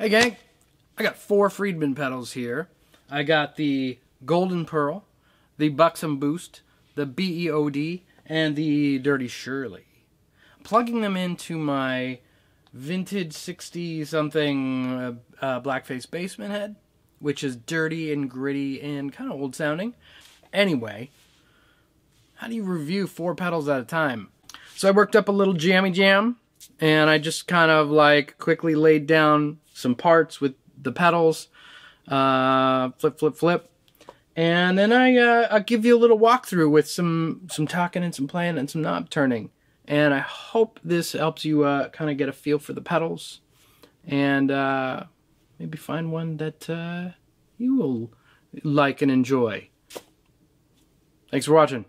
Hey gang, I got four Friedman pedals here. I got the Golden Pearl, the Buxom Boost, the BEOD, and the Dirty Shirley. Plugging them into my vintage 60 something uh, uh, blackface Bassman head, which is dirty and gritty and kind of old sounding. Anyway, how do you review four pedals at a time? So I worked up a little jammy jam and I just kind of like quickly laid down some parts with the pedals, uh, flip, flip, flip. And then I, uh, I'll give you a little walkthrough with some, some talking and some playing and some knob turning. And I hope this helps you uh, kind of get a feel for the pedals and uh, maybe find one that uh, you will like and enjoy. Thanks for watching.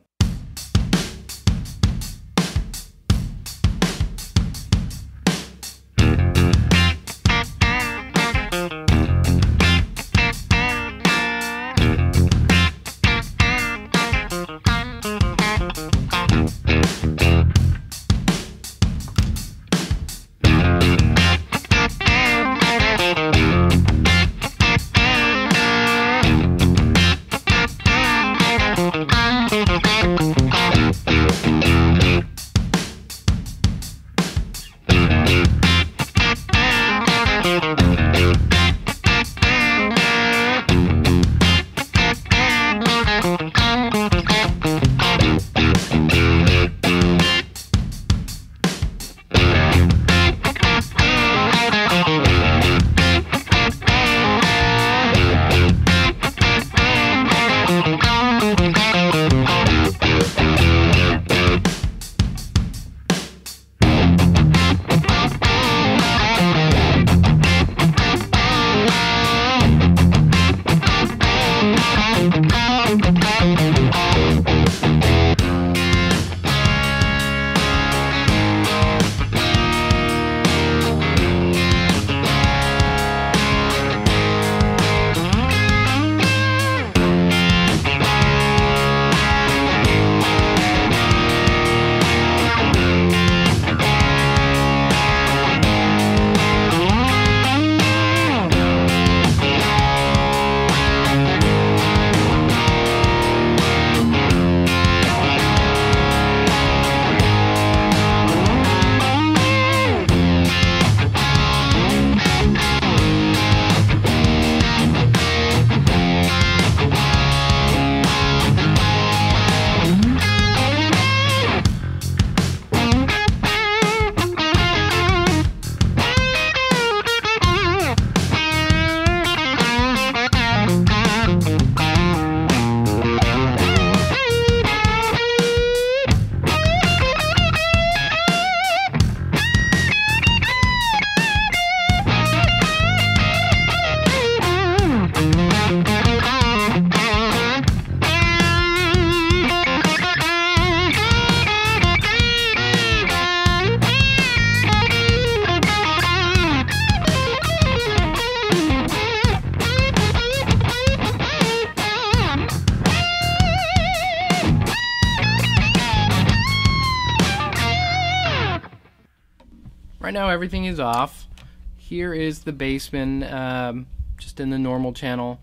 Everything is off. Here is the Bassman, um, just in the normal channel.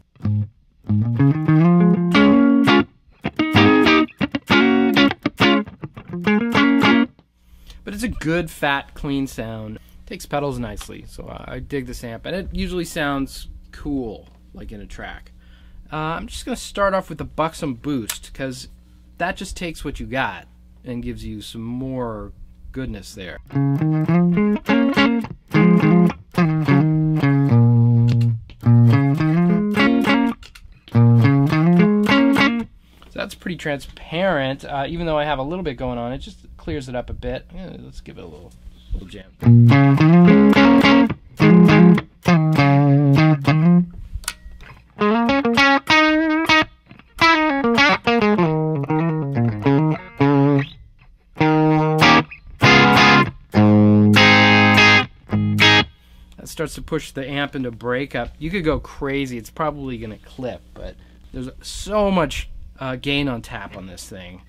But it's a good, fat, clean sound. Takes pedals nicely, so I dig this amp. And it usually sounds cool, like in a track. Uh, I'm just going to start off with the Buxom Boost, because that just takes what you got and gives you some more goodness there. That's pretty transparent, uh, even though I have a little bit going on. It just clears it up a bit. Yeah, let's give it a little, little jam. That starts to push the amp into breakup. You could go crazy. It's probably going to clip, but there's so much uh, gain on tap on this thing.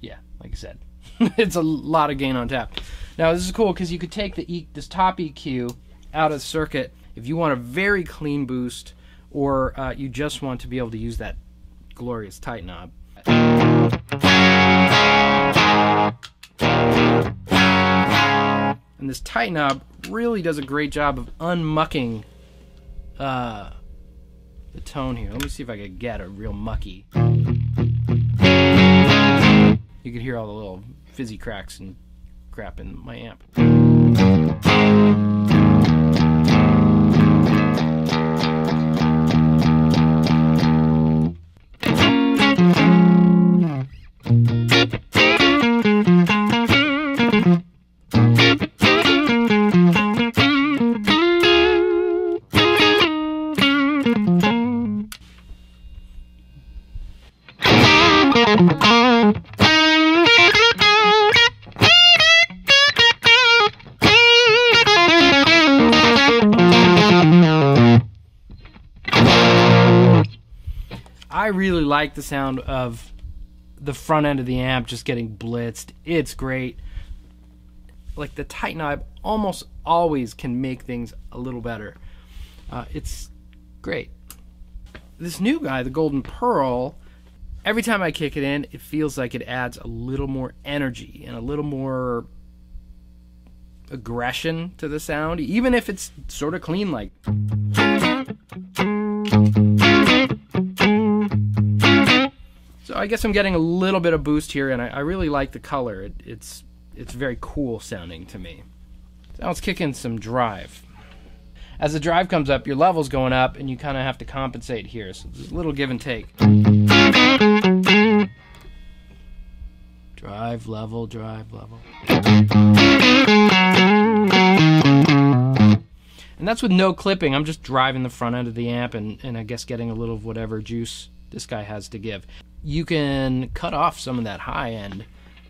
Yeah, like I said, it's a lot of gain on tap. Now this is cool because you could take the e- this top EQ out of circuit if you want a very clean boost, or uh, you just want to be able to use that glorious tight knob. And this tight knob really does a great job of unmucking uh, the tone here. Let me see if I can get a real mucky. You can hear all the little fizzy cracks and crap in my amp. I really like the sound of the front end of the amp just getting blitzed. It's great. Like the tight knob almost always can make things a little better. Uh, it's great. This new guy, the Golden Pearl, every time I kick it in, it feels like it adds a little more energy and a little more aggression to the sound, even if it's sort of clean like. So I guess I'm getting a little bit of boost here, and I, I really like the color. It, it's it's very cool sounding to me. Now let's kick in some drive. As the drive comes up, your level's going up, and you kind of have to compensate here. So there's a little give and take. Drive, level, drive, level. And that's with no clipping. I'm just driving the front end of the amp and, and I guess getting a little of whatever juice this guy has to give. You can cut off some of that high end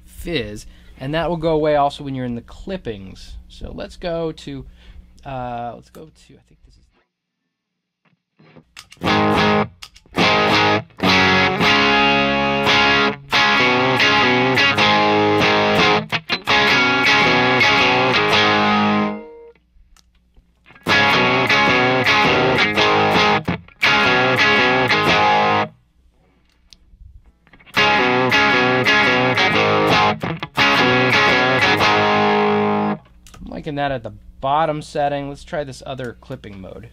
fizz, and that will go away also when you're in the clippings. So let's go to, uh, let's go to, I think this is. That at the bottom setting. Let's try this other clipping mode.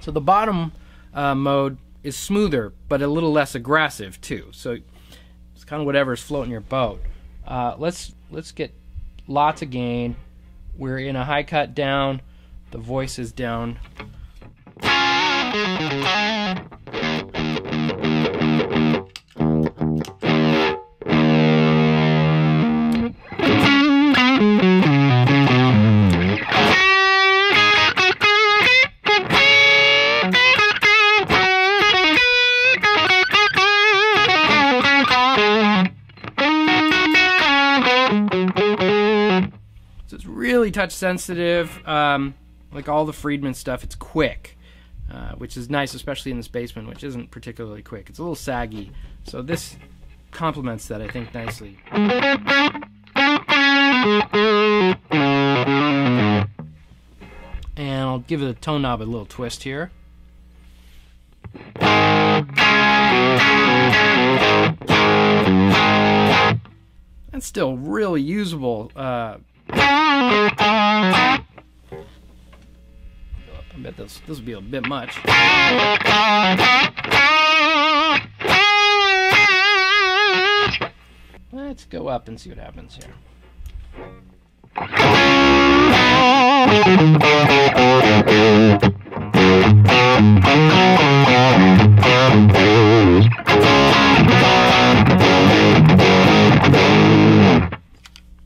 So the bottom uh, mode is smoother, but a little less aggressive too. So it's kind of whatever's floating your boat. Uh, let's let's get lots of gain. We're in a high cut down. The voice is down. Really touch sensitive. Um, like all the Friedman stuff, it's quick, uh, which is nice, especially in this Bassman, which isn't particularly quick. It's a little saggy, so this complements that, I think, nicely. And I'll give the tone knob a little twist here. That's still really usable. Uh, I bet this this will be a bit much. Let's go up and see what happens here.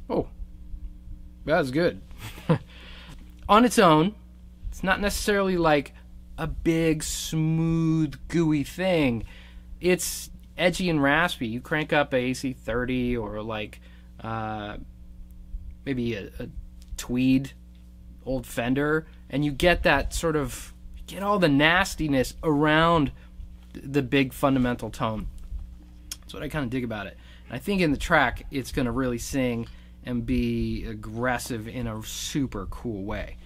Oh, that's good. On its own, it's not necessarily like a big, smooth, gooey thing. It's edgy and raspy. You crank up a AC30 or like uh, maybe a, a, tweed old Fender, and you get that sort of get all the nastiness around the big fundamental tone. That's what I kind of dig about it. And I think in the track, it's going to really sing and be aggressive in a super cool way.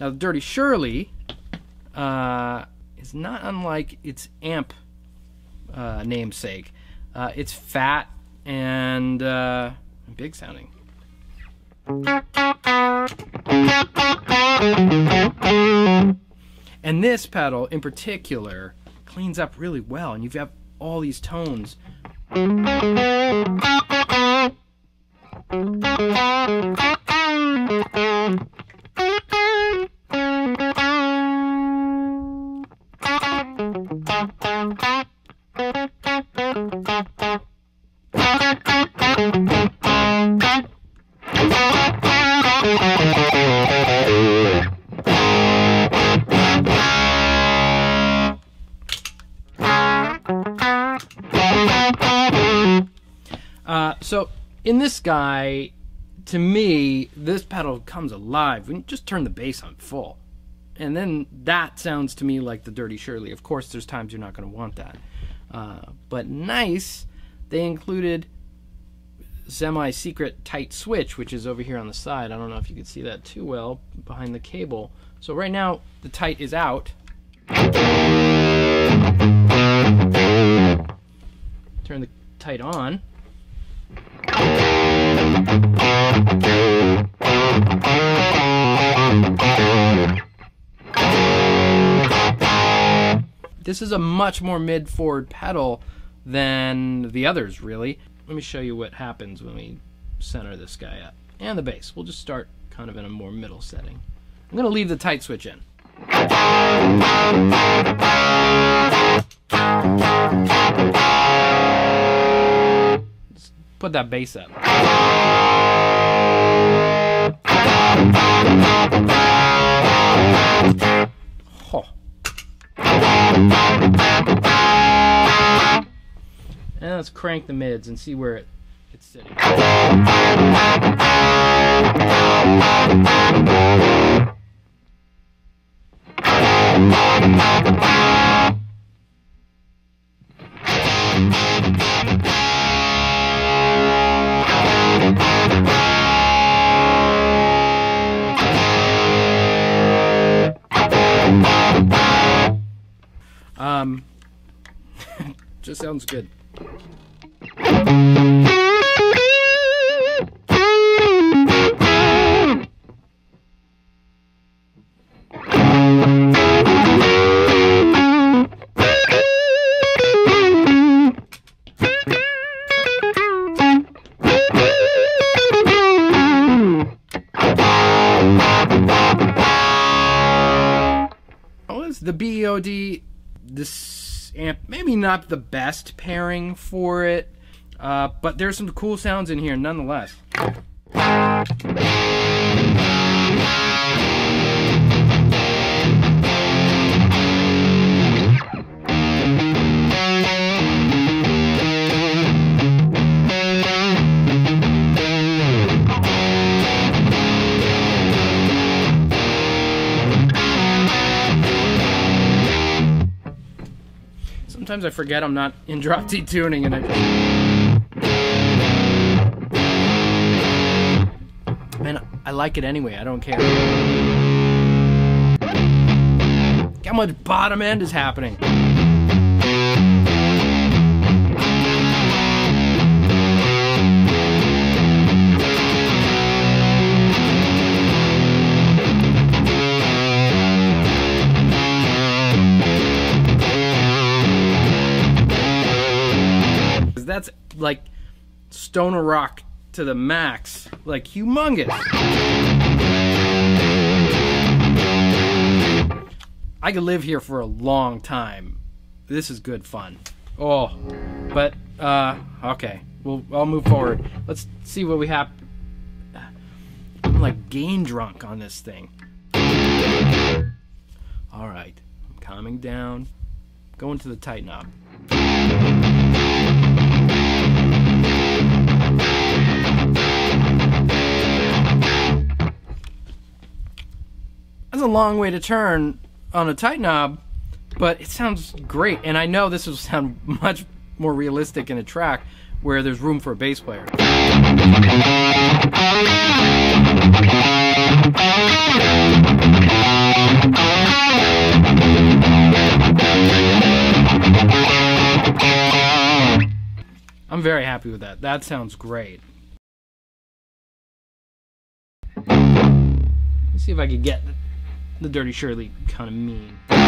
Now, the Dirty Shirley uh, is not unlike its amp uh, namesake. Uh, it's fat and uh, big sounding. And this pedal in particular cleans up really well, and you've got all these tones. Guy, to me, this pedal comes alive when you just turn the bass on full. And then that sounds to me like the Dirty Shirley. Of course, there's times you're not going to want that. Uh, but nice, they included semi-secret tight switch, which is over here on the side. I don't know if you can see that too well behind the cable. So right now, the tight is out. Turn the tight on. This is a much more mid forward pedal than the others, really. Let me show you what happens when we center this guy up. And the bass. We'll just start kind of in a more middle setting. I'm going to leave the tight switch in. Let's put that bass up. Oh. And let's crank the mids and see where it, it's sitting. Sounds good. The BEOD. This amp, maybe not the best pairing for it, uh, but there's some cool sounds in here nonetheless. Sometimes I forget I'm not in drop D tuning and I. Man, I like it anyway. I don't care. How much bottom end is happening? That's like stoner rock to the max, like humongous. I could live here for a long time. This is good fun. Oh, but uh, okay. Well, I'll move forward. Let's see what we have. I'm like gain drunk on this thing. All right, I'm calming down. Going to the tight knob. A long way to turn on a tight knob, but it sounds great. And I know this will sound much more realistic in a track where there's room for a bass player. I'm very happy with that. That sounds great. Let's see if I can get the Dirty Shirley kind of mean.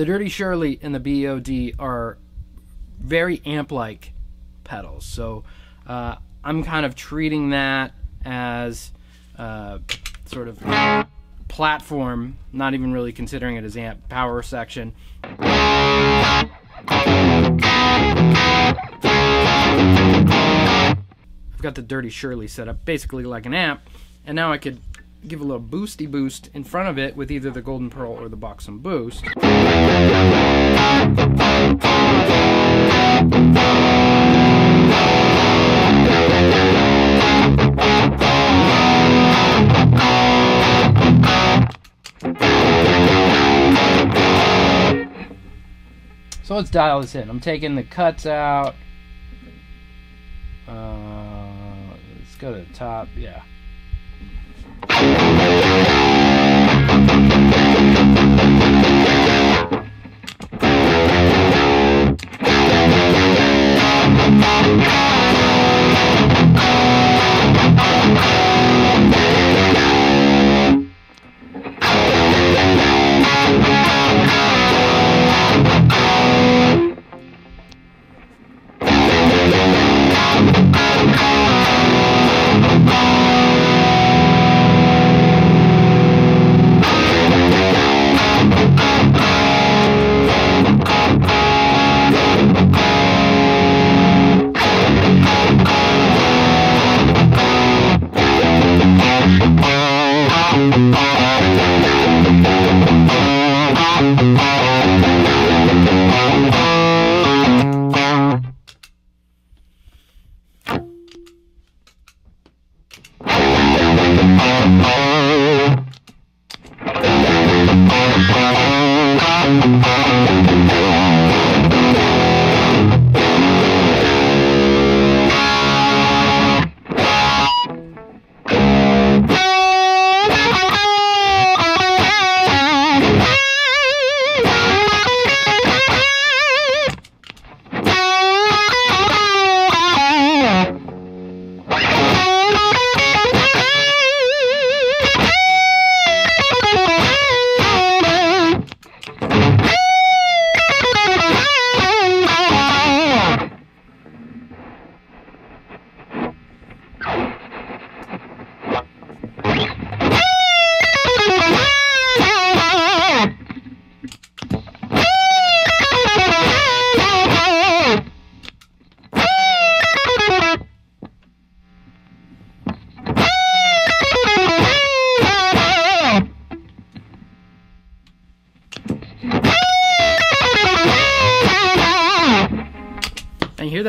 The Dirty Shirley and the BEOD are very amp-like pedals, so uh, I'm kind of treating that as uh, sort of platform, not even really considering it as amp power section. I've got the Dirty Shirley set up basically like an amp, and now I could give a little boosty boost in front of it with either the Golden Pearl or the Buxom Boost. So let's dial this in. I'm taking the cuts out. Uh, let's go to the top. Yeah.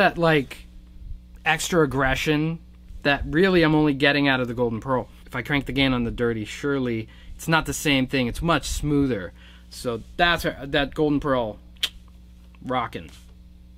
That like extra aggression that really I'm only getting out of the Golden Pearl. If I crank the gain on the Dirty Shirley it's not the same thing. It's much smoother. So that's that Golden Pearl rocking.